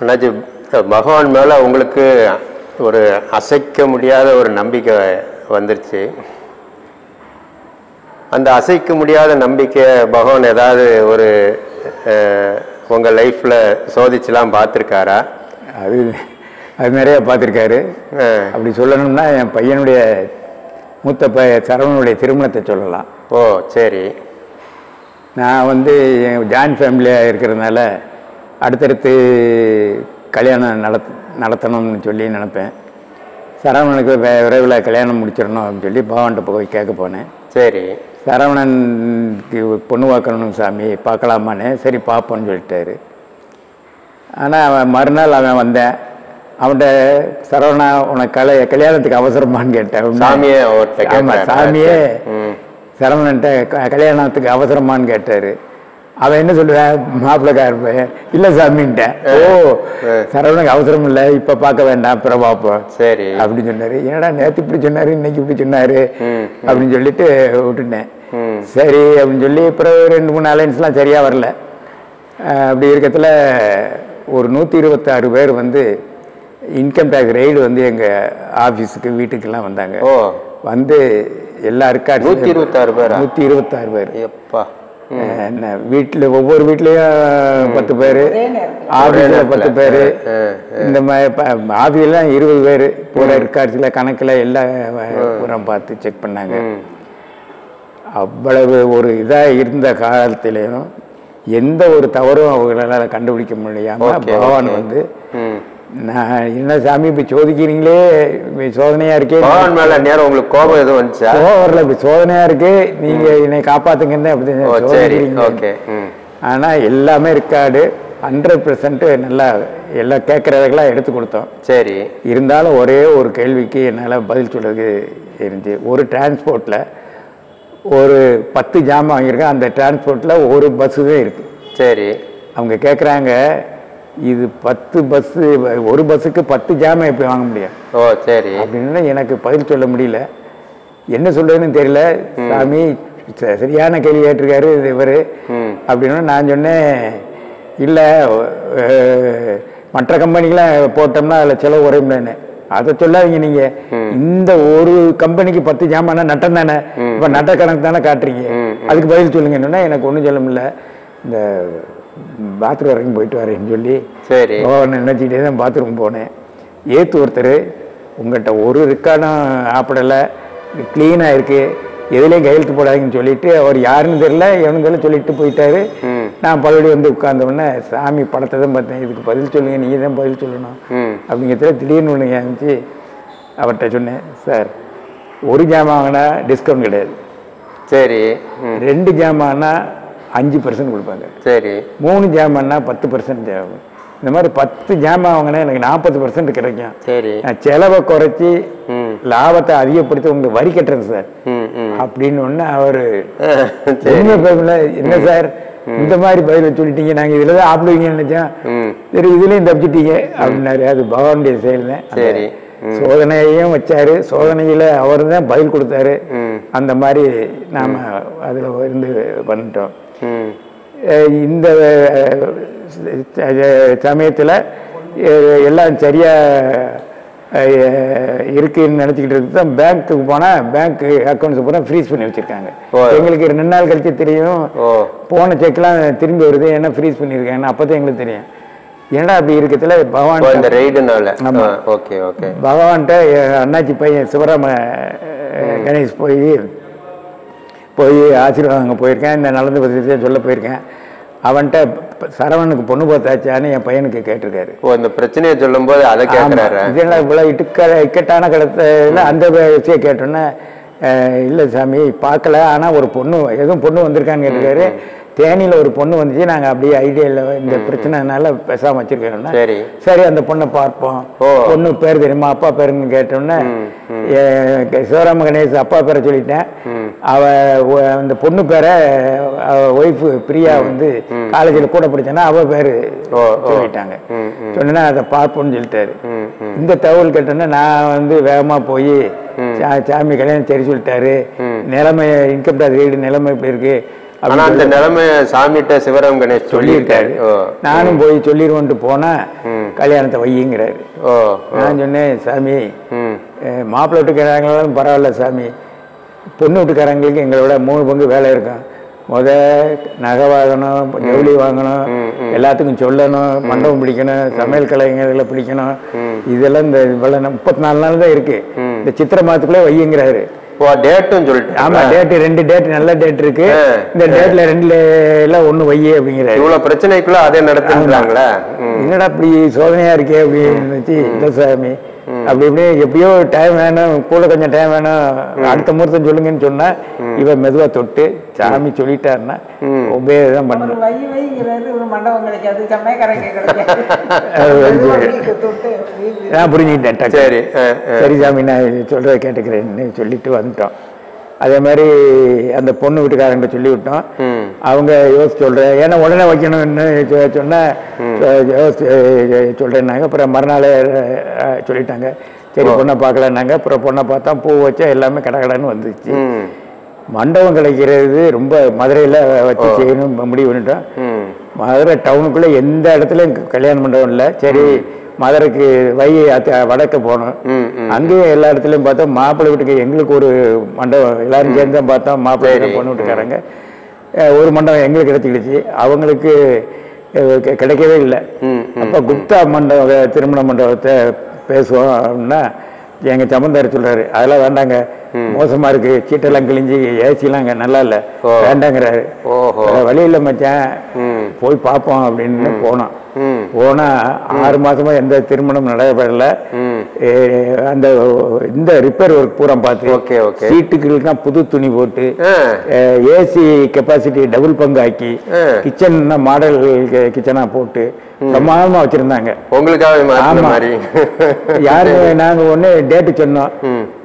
அண்ணாச்சி பகவான் மேலே உங்களுக்கு ஒரு அசைக்க முடியாத ஒரு நம்பிக்கை வந்துருச்சு. அந்த அசைக்க முடியாத நம்பிக்கை பகவான் ஏதாவது ஒரு அஹ், உங்க லைஃப்ல சோதிச்சுலாம் பார்த்துருக்காரா? அது அது நிறைய பார்த்துருக்காரு. அப்படி சொல்லணும்னா என் பையனுடைய மூத்த பைய சரவணனுடைய திருமணத்தை சொல்லலாம். ஓ சரி. நான் வந்து என் ஜாயின்ட் ஃபேமிலியாக இருக்கிறதுனால அடுத்தடுத்து கல்யாணம் நடத் நடத்தணும்னு சொல்லி நினப்பேன். சரவணனுக்கு வி- விரைவில் கல்யாணம் முடிச்சிடணும் அப்படின்னு சொல்லி பகவான்கிட்ட போய் கேட்க போனேன். சரி. சரவணனுக்கு பொண்ணு பார்க்கணும் சாமி பார்க்கலாமான்னு சரி பார்ப்போன்னு சொல்லிட்டாரு. ஆனால் அவன் மறுநாள் அவன் வந்தேன். அவன்கிட்ட சரவணா உனக்கு கலை கல்யாணத்துக்கு அவசரமான்னு கேட்டேன். சாமியே அவர்கிட்ட ஆமா, கேட்டாரா? சாமியே. சரவணன்ட்ட கல்யாணத்துக்கு அவசரமான்னு கேட்டார். அவன் என்ன சொல்லுவேன் மாப்பிள்ளைக்கார பையன் இல்லை சாமின்ட்டேன் ஓ சரவணனுக்கு அவசரம் இல்லை இப்போ பார்க்க வேண்டாம் அப்புறம் பார்ப்போம். சரி. அப்படின்னு சொன்னாரு. என்னடா நேற்று இப்படி சொன்னாரு இன்னைக்கு இப்படி சொன்னாரு? அப்படின்னு சொல்லிட்டு விட்டுட்டேன். சரி அப்படின்னு சொல்லி அப்புறம் ரெண்டு மூணு அலைன்ஸ்லாம் சரியாக வரல. அப்படி இருக்கத்துல ஒரு நூற்றி இருபத்தாறு பேர் வந்து இன்கம் டேக்ஸ் ரெய்டு வந்து எங்கள் ஆஃபீஸுக்கு வீட்டுக்கெல்லாம் வந்தாங்க. ஓ. வந்து எல்லா ரெக்கார்டு நூத்தி இருபத்தாறு பேரா? நூற்றி இருபத்தாறு பேர். எப்பா. என்ன வீட்டில் ஒவ்வொரு வீட்லேயும் பத்து பேர் ஆஃபீஸில் பத்து பேர். இந்த மாதிரி ஆஃபீஸ்லாம் இருபது பேர். பூரா ரெக்கார்ட்ஸில் கணக்கில் எல்லாம் பூரா பார்த்து செக் பண்ணாங்க. அவ்வளவு ஒரு இதாக இருந்த காலத்திலையும் எந்த ஒரு தவறும் அவங்களால கண்டுபிடிக்க முடியாம Okay, பகவான். வந்து நான் என்ன சாமி இப்படி சோதிக்கிறீங்களே? இப்படி சோதனையா இருக்கே மேல நேரம் உங்களுக்கு கோபம் எதுவும் வந்துச்சா? கோவம் வரல இப்படி சோதனையா இருக்கு நீங்க என்னை காப்பாத்துங்கன்னு அப்படி சரி. ஓகே. ம். ஆனா எல்லாமே இருக்காடு ஹண்ட்ரட் பெர்சன்ட் நல்லா எல்லாம் கேட்குறதுக்கெல்லாம் எடுத்து கொடுத்தோம். சரி. இருந்தாலும் ஒரே ஒரு கேள்விக்கு என்னால் பதில் சொல்றதுக்கு இருந்துச்சு. ஒரு டிரான்ஸ்போர்ட்டில் ஒரு பத்து ஜாமான் வாங்கியிருக்கேன். அந்த டிரான்ஸ்போர்ட்டில் ஒரு பஸ்ஸு தான் இருக்குது சரி. அவங்க கேட்குறாங்க இது பத்து பஸ்ஸு ஒரு பஸ்ஸுக்கு பத்து ஜாமான் எப்படி வாங்க முடியும்? ஓ சரி. அப்படின்னு எனக்கு பதில் சொல்ல முடியல. என்ன சொல்றதுன்னு தெரியல. சாமி சரியான கேள்வி கேட்டிருக்காரு இது இவர் அப்படின்னு நான் சொன்னேன் இல்லை மற்ற கம்பெனிக்கெலாம் போட்டோம்னா அதில் செலவு குறையும்லன்னு அதை சொல்லாதீங்க நீங்கள் இந்த ஒரு கம்பெனிக்கு பத்து ஜாமானா நட்டம் தானே? இப்போ நட்ட கணக்கு தானே காட்டுறீங்க. அதுக்கு பதில் சொல்லுங்கன்னா எனக்கு ஒன்றும் சொல்ல முடியல. இந்த பாத்ரூம் வரைக்கும் போயிட்டு வரேன்னு சொல்லி சரி. பகவான் நினச்சிக்கிட்டே தான் பாத்ரூம் போனேன். ஏத்து ஒருத்தர் உங்கள்கிட்ட ஒரு ரெக்கார்டும் ஆப்பிடலை க்ளீனாக இருக்குது எதுலேயும் கையெழுத்து போடாதீங்கன்னு சொல்லிட்டு அவர் யாருன்னு தெரியல எவனுங்களும் சொல்லிட்டு போயிட்டாரு. நான் பழைய வந்து உட்கார்ந்த உடனே சாமி படத்தை தான் பார்த்தேன். இதுக்கு பதில் சொல்லுங்க நீங்கள் தான் பதில் சொல்லணும். அப்படிங்கிறதுல திடீர்னு ஒன்று இருந்துச்சு அவர்கிட்ட சொன்னேன் சார் ஒரு ஜாமான் வாங்கினா டிஸ்கவுண்ட் கிடையாது. சரி. ரெண்டு ஜாமான்னா அஞ்சு பர்சன்ட் கொடுப்பாங்க. சரி. மூணு ஜாமான்னா பத்து பர்சன்ட் ஆகும் இந்த மாதிரி பத்து ஜாமான் வாங்கினா எனக்கு நாற்பது பர்சன்ட் கிடைக்கும். சரி. நான் செலவை குறைச்சி லாபத்தை அதிகப்படுத்தி உங்களுக்கு வரி கட்டுறேன் சார். அப்படின்னு ஒன்று அவர் என்ன சார்? இந்த மாதிரி பதில சொல்லிட்டீங்க. நாங்கள் இதில் தான் ஆப்பிடுவீங்கன்னு நினைச்சோம். சரி இதுலேயும் தப்பிச்சிட்டீங்க அப்படின்னாரு. அது பகவானுடைய செயல் தான். சோதனையையும் வச்சாரு. சோதனையில் அவர் தான் பதில் கொடுத்தாரு. அந்த மாதிரி நாம் அதில் இருந்து பண்ணிட்டோம் இந்த சமயத்தில் எல்லாம் சரியாக இருக்குன்னு நினச்சிக்கிட்டு இருக்கு தான் பேங்க்குக்கு போனால் பேங்க் அக்கௌண்ட்ஸ் பூரா ஃப்ரீஸ் பண்ணி வச்சுருக்காங்க. எங்களுக்கு ரெண்டு நாள் கழிச்சு தெரியும். போன செக்லாம் திரும்பி வருது ஏன்னா ஃப்ரீஸ் பண்ணியிருக்காங்க அப்போ தான் எங்களுக்கு தெரியும். ஏன்னா அப்படி இருக்கத்துல பகவான் இந்த ரெய்டுனால ஆமா. Okay okay. பகவான்கிட்ட அண்ணாச்சி பையன் சிவராம கணேஷ் போய் போய் ஆசீர்வாதம் போயிருக்கேன். இந்த நலந்து பத்திரிக்கை சொல்ல போயிருக்கேன். அவன்கிட்ட சரவணனுக்கு பொண்ணு பார்த்தாச்சான்னு என் பையனுக்கு கேட்டிருக்காரு. ஓ இந்த பிரச்சனையை சொல்லும்போது அதை கேட்குறாரு இதெல்லாம் இவ்வளோ இட்டுக்க இக்கட்டான கடத்தில் அந்த விஷயம் கேட்டோன்னே இல்லை சாமி பார்க்கல. ஆனால் ஒரு பொண்ணு எதுவும் பொண்ணு வந்திருக்கான்னு கேட்டிருக்காரு. தேனியில் ஒரு பொண்ணு வந்துச்சு. நாங்கள் அப்படியே ஐடியாவில் இந்த பிரச்சனைனால பேசாமல் வச்சிருக்கோம்னா சரி. சரி அந்த பொண்ணை பார்ப்போம். பொண்ணு பேர் தெரியுமா? அப்பா பேருன்னு கேட்டோன்னே சிவராம கணேஷ் அப்பா பேரை சொல்லிட்டேன். அவ அந்த பொண்ணு பேரை அவ ஒய்ஃபு பிரியா வந்து காலேஜில் கூட படிச்சானா அவ பேர். சொல்லிட்டாங்க. சொன்னா அதை பார்ப்போம்னு சொல்லிட்டாரு. இந்த தகவல் கேட்டோன்னே நான் வந்து வேகமாக போய் சாமி கல்யாணம் சரி சொல்லிட்டாரு. நிலைமை இன்கம் டேக்ஸ் ரீடு நிலைமை இப்படி இருக்கு? ஆனா அந்த நிலைமை சாமிகிட்ட சிவராம் கணேஷ் சொல்லியிருக்காரு. நானும் போய் சொல்லிடுவோன்ட்டு போனேன் கல்யாணத்தை வையுங்கிறாரு. நான் சொன்னேன் சாமி மாப்பிள்ளை வீட்டுக்காரங்களாலும் பரவாயில்ல சாமி. பொண்ணு வீட்டுக்காரங்களுக்கு எங்களை விட மூணு பங்கு வேலை இருக்கும். முத நகை வாங்கணும் ஜவுளி வாங்கணும் எல்லாத்துக்கும் சொல்லணும் மண்டபம் பிடிக்கணும் சமையல் கலைஞர்களை பிடிக்கணும். இதெல்லாம் இந்த இவ்வளவு முப்பத்தி நாலு நாள் தான் இருக்கு. இந்த சித்திரை மாதத்துக்குள்ளே வையுங்கிறாரு. ஓ டேட்டும் சொல்லிட்டு ஆமா டேட் ரெண்டு டேட் நல்ல டேட் இருக்கு. இந்த டேட்ல ரெண்டுல எல்லாம் ஒண்ணு வையே அப்படிங்கிறாரு. இவ்வளவு பிரச்சனைக்குள்ள அதே நடத்துறாங்களா? என்னடா இப்படி சோதனையா இருக்கே அப்படின்னு நினைச்சு இல்ல சாமி. அப்படி இப்படி எப்படியோ டைம் வேணும் கூட கொஞ்சம் டைம் வேணும். அடுத்த முகூர்த்தம் சொல்லுங்கன்னு சொன்னா இவன் மெதுவா தொட்டு சாமி சொல்லிட்டாருன்னா ஒபே தான் பண்ணணும். நான் புரிஞ்சுக்கிட்டேன். சரி சாமி நான் சொல்றத கேட்டுக்கிறேன்னு சொல்லிட்டு வந்துட்டோம். அதே மாதிரி அந்த பொண்ணு வீட்டுக்காரங்க சொல்லி விட்டோம் அவங்க யோசிச்சு சொல்றேன். ஏன்னா உடனே வைக்கணும்னு சொ- சொன்னா யோசிச்சு சொல்றேன்னாங்க. அப்புறம் மறுநாள் சொல்லிட்டாங்க. சரி பொண்ணை பார்க்கலன்னாங்க. அப்புறம் பொண்ணை பார்த்தா பூ வச்சா எல்லாமே கடகடன்னு வந்துச்சு மண்டபம் கிடைக்கிறது ரொம்ப மதுரையில் வச்சு செய்யணும் முடிவு பண்ணிட்டோம். மதுரை டவுனுக்குள்ளே எந்த இடத்துலையும் கல்யாண மண்டபம் இல்லை. சரி மதுரைக்கு வை வடக்க போனோம். அங்கேயும் எல்லா இடத்துலையும் பார்த்தோம். மாப்பிள்ளை வீட்டுக்கு எங்களுக்கு ஒரு மண்டபம் எல்லாரும் சேர்ந்து தான் பார்த்தோம். மாப்பிள்ளை பொண்ணு வீட்டுக்காரங்க. ஒரு மண்டபம் எங்களுக்கு கிடைச்சிக்கிடுச்சு அவங்களுக்கு கிடைக்கவே இல்லை. அப்போ குப்தா மண்டப திருமண மண்டபத்தை பேசுவோம் அப்படின்னா எங்கள் சம்பந்தார் சொல்றாரு அதெல்லாம் வேண்டாங்க. மோசமா இருக்கு. சீட்டெல்லாம் கிழிஞ்சு ஏசிலாம் அங்கே நல்லா இல்லை. வேண்டாங்கிறாரு. வழி இல்லை மச்சான். போய் பார்ப்போம் அப்படின்னு போனோம் போனா ஆறு மாசமா எந்த திருமணம் நடைபெறல. அந்த இந்த ரிப்பேர் ஒர்க் பூரா பார்த்து ஓகே ஓகே. புது துணி போட்டு ஏசி கெப்பாசிட்டி டபுள் பங்கு ஆக்கி. கிச்சன் மாடல் கிச்சனா போட்டு பிரமாதமா வச்சிருந்தாங்க. உங்களுக்காக யாரு நாங்க ஒண்ணு டேட்டு சொன்னோம்.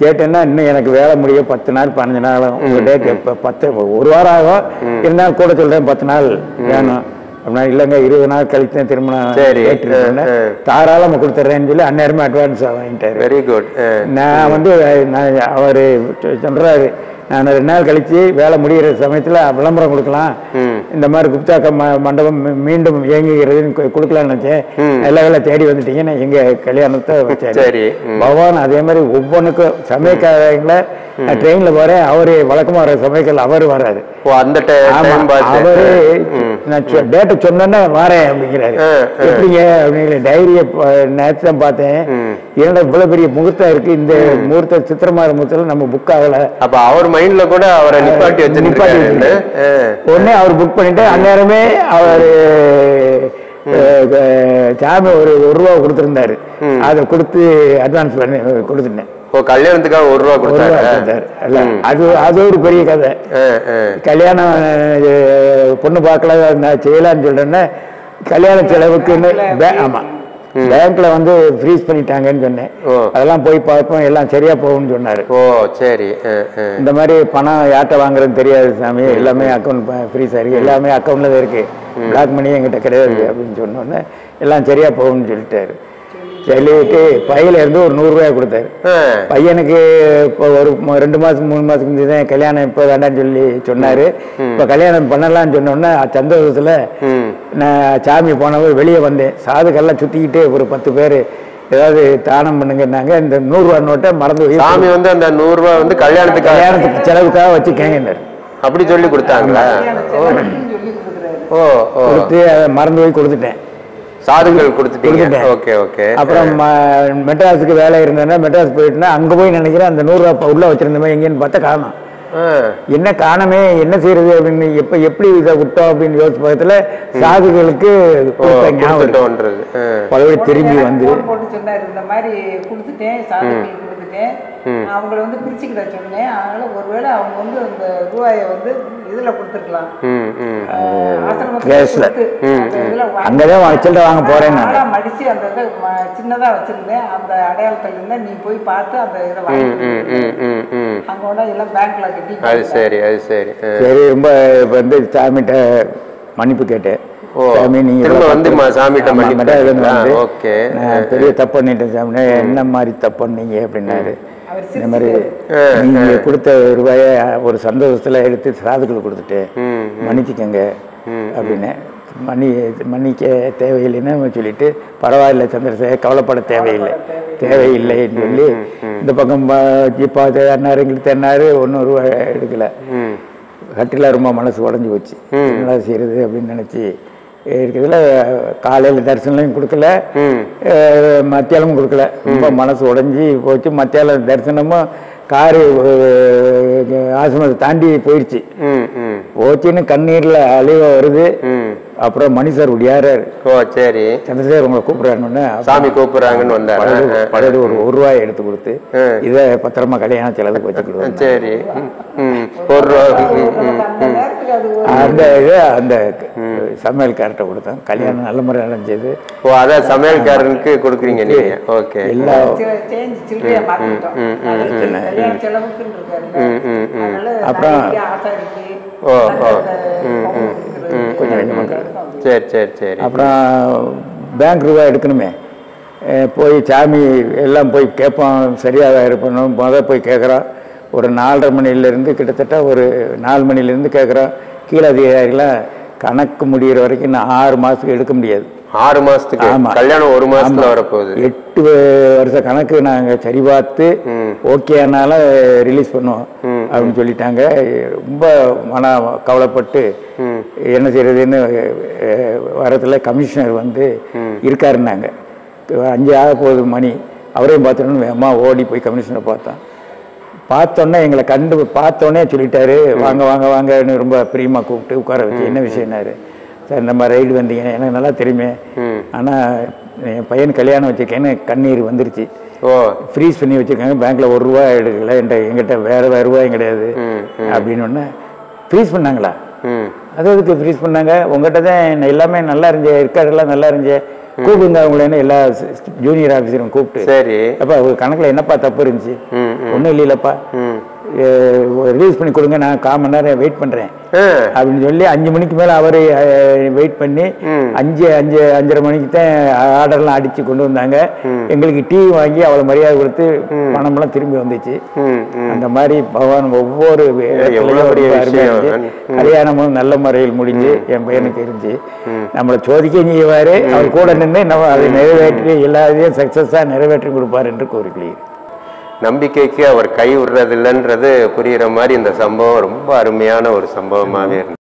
கேட்டேன்னா இன்னும் எனக்கு வேலை முடிய பத்து நாள் பதினஞ்சு நாள் ஆகும். டேட் பத்து ஒரு வாரம் ஆகும். இருந்தாலும் கூட சொல்றேன் பத்து நாள் வேணும். அப்படின்னா இல்லைங்க இருபது நாள் கழிச்சு தான் திருமணம் சரி. date இருக்குன்னு ஆ, ஆ. தாராளமா கொடுத்துட்றேன்னு சொல்லி அந்நேரமே அட்வான்ஸ் வாங்கிட்டாரு வெரி குட் நான் வந்து நான் அவர் சொல்றாரு நான் ரெண்டு நாள் கழிச்சு வேலை முடிகிற சமயத்துல விளம்பரம் கொடுக்கலாம். இந்த மாதிரி குப்தா மண்டபம் மீண்டும் இயங்குகிறதுன்னு கு- கொடுக்கலாம்னு நினைச்சேன். நல்ல வேலை தேடி வந்துட்டீங்க நான் எங்க கல்யாணத்தை வச்சேன் சரி. பகவான் அதே மாதிரி ஒவ்வொன்றுக்கும் சமயக்காரங்களை நான் ட்ரெயினில் போறேன் அவரு வழக்கமா வர சமயக்கல் அவர் வராரு. அந்த அவரு நான் டேட்டை சொன்னேன்னா வரேன் அப்படிங்கிறாரு. எப்படிங்க அப்படிங்கிற டைரியை நேற்று தான் பார்த்தேன். ம். என்னடா இவ்வளவு பெரிய முகூர்த்தம் இருக்கு? இந்த முகூர்த்த சித்திரமாத முகூர்த்தத்தில் நம்ம புக் ஆகல. அப்ப அவர் மைண்ட்ல கூட அவரை நிப்பாட்டி நிப்பாட்டி வச்சிருக்காரு. உடனே அவர் புக் பண்ணிட்டு அந்நேரமே அவர் சாமி ஒரு ஒரு ரூபா கொடுத்துருந்தாரு. அதை கொடுத்து அட்வான்ஸ் பண்ணி கொடுத்துட்டேன். ஓ கல்யாணத்துக்காக ஒரு ரூபா கொடுத்தாரு? அது அது ஒரு பெரிய கதை. கல்யாணம் பொண்ணு பார்க்கல நான் செய்யலாம்னு சொல்றேன்னா கல்யாண செலவுக்குன்னு பே- ஆமா. பேங்க்ல வந்து ஃப்ரீஸ் பண்ணிட்டாங்கன்னு சொன்னேன். அதெல்லாம் போய் பார்ப்போம் எல்லாம் சரியா போகும்னு சொன்னாரு. ஓ சரி. இந்த மாதிரி பணம் யார்கிட்ட வாங்குறதுன்னு தெரியாது சாமி. எல்லாமே அக்கௌண்ட் ஃப்ரீஸ் இருக்கு எல்லாமே அக்கௌண்ட்ல தான் இருக்கு. பிளாக் மணி என்கிட்ட கிடையாது அப்படின்னு சொன்ன உடனே எல்லாம் சரியா போகும்னு சொல்லிட்டாரு. சொல்லிட்டு பையில இருந்து ஒரு நூறுரூவாய் கொடுத்தாரு. பையனுக்கு இப்போ ஒரு ரெண்டு மாசம் மூணு மாசத்துக்கு முந்தி தான் கல்யாணம் இப்போ வேண்டாம்னு சொல்லி சொன்னாரு. இப்போ கல்யாணம் பண்ணலாம்னு சொன்ன உடனே சந்தோஷத்துல நான் சாமி போனவர் வெளியே வந்தேன். சாதுக்கெல்லாம் சுத்திக்கிட்டு ஒரு பத்து பேர் ஏதாவது தானம் பண்ணுங்கன்னாங்க. இந்த நூறுரூவா நோட்டை மறந்து போய் சாமி வந்து அந்த நூறு ரூபாய் வந்து கல்யாணத்துக்காக கல்யாணத்துக்கு செலவுக்காக வச்சுக்கேங்கன்னாரு. அப்படி சொல்லி கொடுத்தாங்களா? செலவுக்குன்னு சொல்லி கொடுக்குறாரு. ஓ ஓ. கொடுத்து அதை மறந்து போய் கொடுத்துட்டேன். சாதுகள் கொடுத்துட்டீங்க. கொடுத்துட்டேன். Okay okay. அப்புறம் மெட்ராஸுக்கு வேலை இருந்தேன்னா மெட்ராஸ் போயிட்டுனா அங்கே போய் நினைக்கிறேன் அந்த நூறுரூவா உள்ள வச்சிருந்தோமே எங்கேன்னு பார்த்தா காணும். என்ன காணமே என்ன செய்யறது அப்படின்னு எப்ப எப்படி இதை விட்டோம் அப்படின்னு யோசிச்ச பக்கத்துல சாதுகளுக்கு ஞாபகம் பலபடி திரும்பி வந்து. கொடுத்துட்டேன் அவங்கள வந்து பிரிச்சுக்கிட சொன்னேன். அதனால ஒருவேளை அவங்க வந்து அந்த ரூபாயை வந்து இதுல கொடுத்துருக்கலாம். அங்கதான் வச்சிட்டு வாங்க போறேன் மடிச்சு அந்த இதை சின்னதா வச்சிருந்தேன். அந்த அடையாளத்துல இருந்தா நீ போய் பார்த்து அந்த இதை வாங்கி ம் ம் ம் ம் அங்க கொண்டா எல்லாம் பேங்க்ல கட்டி அது சரி அது சரி. சரி ரொம்ப இப்ப வந்து சாமிகிட்ட மன்னிப்பு கேட்டேன். சாமி நீங்க வந்து சாமிகிட்ட ஓகே. பெரிய தப்பு பண்ணிட்டேன் சாமி என்ன மாதிரி தப்பு பண்ணீங்க அப்படின்னாரு. இந்த மாதிரி நீங்க கொடுத்த ரூபாய ஒரு சந்தோஷத்துல எடுத்து சாதுக்கள் கொடுத்துட்டு ம் மன்னிச்சுக்கங்க அப்படின்னு. மன்னி மன்னிக்க தேவையில்லைன்னு சொல்லிட்டு பரவாயில்ல சந்திரசேகர் கவலைப்பட தேவையில்லை. தேவையில்லைன்னு சொல்லி இந்த பக்கம் ஜிப்பா தேடினாரு எங்களுக்கு தேடினாரு ஒன்றும் ரூபா எடுக்கலை. ம். கட்டில ரொம்ப மனசு உடஞ்சி போச்சு. என்னடா செய்யறது அப்படின்னு நினச்சி இருக்கிறதுல காலையில் தரிசனம் கொடுக்கல. ம். அஹ் மத்தியானமும் கொடுக்கல. ரொம்ப மனசு உடஞ்சி போச்சு. மத்தியானம் தரிசனமும் காரு ஆசிரமத்தை தாண்டி போயிடுச்சு போச்சுன்னு கண்ணீரில் அழிவ வருது. அப்புறம் மணி சார் ஒடியாராரு ஓ சரி. சந்திரசேகர் உங்களை கூப்பிட்றான்னு சாமி கூப்பிடுறாங்கன்னு வந்தாரா. பழைய ஒரு ஒரு ரூபாய் எடுத்து கொடுத்து. இதை பத்திரமா கல்யாண செலவுக்கு வச்சுக்கிடுவோம். சரி. ஒரு ரூபா ம், ம், அந்த இது அந்த சமையல்கார்ட்ட கொடுத்தோம் கல்யாணம் நல்ல முறை நடந்தது. ஓ அதான் சமையல்காரனுக்கு கொடுக்குறீங்க நீங்க? ஓகே. எல்லா அப்புறம் ஓ, ஓ. கொஞ்சம் கொஞ்சம் சரி சரி சரி. அப்புறம் பேங்க் ரூபா எடுக்கணுமே. போய் சாமி எல்லாம் போய் கேட்போம். சரியாக இருப்பணும் முத போய் கேட்குறோம். ஒரு நாலரை மணிலேருந்து கிட்டத்தட்ட ஒரு நாலு மணிலேருந்து கேட்குறோம் கீழே அதிகாரிலாம் கணக்கு முடிகிற வரைக்கும் இன்னும் ஆறு மாதத்துக்கு எடுக்க முடியாது. ஆறு மாசத்துக்கு? ஆமா. கல்யாணம் ஒரு ஆமா. வரப்போகுது. எட்டு வருஷ கணக்கு நாங்கள் சரி பார்த்து ம். ஓகே ஆனாலும் ரிலீஸ் பண்ணுவோம் அப்படின்னு சொல்லிட்டாங்க. ரொம்ப மன கவலைப்பட்டு என்ன செய்யறதுன்னு வரத்தில் கமிஷனர் வந்து இருக்காருன்னாங்க. அஞ்சு ஆக போகுது மணி. அவரையும் பார்த்துட்டு வேகமா ஓடி போய் கமிஷனை பார்த்தோம் பார்த்தோன்னே எங்களை கண்டு பார்த்தோன்னே சொல்லிட்டாரு வாங்க வாங்க வாங்கன்னு ரொம்ப பிரியமாக கூப்பிட்டு உட்கார வச்சு என்ன விஷயம்னாரு? சார் இந்த மாதிரி ரைடு வந்தீங்க எனக்கு நல்லா தெரியுமே. ஆனால் என் பையன் கல்யாணம் வச்சிருக்கேன்னு கண்ணீர் வந்துருச்சு. ஓ. ஃப்ரீஸ் பண்ணி வச்சுருக்காங்க. பேங்க்கில் ஒரு ரூபா எடுக்கல. என்கிட்ட எங்கிட்ட வேறு வேறு ரூபாயும் கிடையாது. அப்படின்னு ஒன்று ஃப்ரீஸ் பண்ணாங்களா? அது எதுக்கு ஃப்ரீஸ் பண்ணாங்க. உங்கள்கிட்ட தான் எல்லாமே நல்லா இருந்துச்சு. ரெக்கார்டெல்லாம் நல்லா இருந்துச்சு. கூப்பிடுங்க அவங்கள எல்லா ஜூனியர் ஆஃபீஸரும் கூப்பிட்டு. சரி. அப்பா உங்க கணக்கில் என்னப்பா தப்பு இருந்துச்சு? ஒன்றும் இல்லைல்லப்பா ம். ரிலீஸ் பண்ணி கொடுங்க நான் கால் மணி நேரம் வெயிட் பண்ணுறேன் அப்படின்னு சொல்லி அஞ்சு மணிக்கு மேலே அவர் வெயிட் பண்ணி அஞ்சு அஞ்சு அஞ்சரை மணிக்கு தான் ஆர்டர்லாம் அடித்து கொண்டு வந்தாங்க. எங்களுக்கு டீ வாங்கி அவ்வளோ மரியாதை கொடுத்து பணமெல்லாம் திரும்பி வந்துச்சு. அந்த மாதிரி பகவான் ஒவ்வொரு. கல்யாணமும் நல்ல முறையில் முடிஞ்சு என் பையனுக்கு இருந்துச்சு நம்மளை சோதிக்க செய்வாரு. அவர் கூட நின்று நம்ம அதை நிறைவேற்றி எல்லாத்தையும் சக்சஸாக நிறைவேற்றி கொடுப்பார் என்று கூறுகிறேன். நம்பிக்கைக்கு அவர் கை விடுறதில்லைன்றது மாதிரி இந்த சம்பவம் ரொம்ப அருமையான ஒரு சம்பவமாகவே இருந்தது